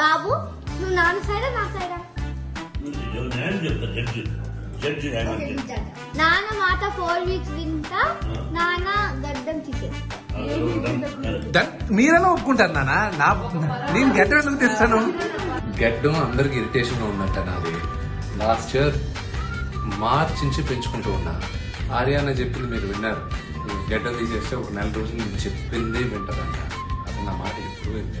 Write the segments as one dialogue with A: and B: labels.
A: బాబు నువ్వు నాన్న సైడా నా సైడా?
B: నేను
A: నాన్న మాట ఫోర్ వీక్స్ వింటా నాన్న గడ్డం తీసేస్తా.
C: మీరైనా ఒప్పుకుంటారు నాన్న? నా నేను గడ్డం ఎందుకు తెస్తాను? గడ్డం అందరికి ఇరిటేషన్గా ఉన్నట్ట నాది. లాస్ట్ ఇయర్ మార్చ్ నుంచి పెంచుకుంటూ ఉన్నా. ఆర్యాన చెప్పింది మీరు విన్నారు. గడ్డం తీసేస్తే ఒక నెల రోజులు నేను చెప్పింది వింటారంట అది నా మాట ఎప్పుడు వింది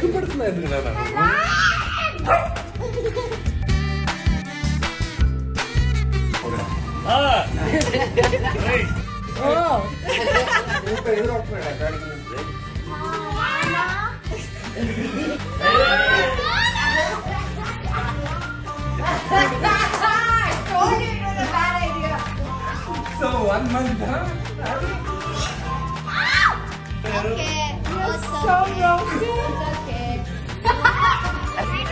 C: Kebert na din na lang. Ah! Great! Oh! Ito yung rock na kakarik ng break. So one month, huh?
D: So roasted.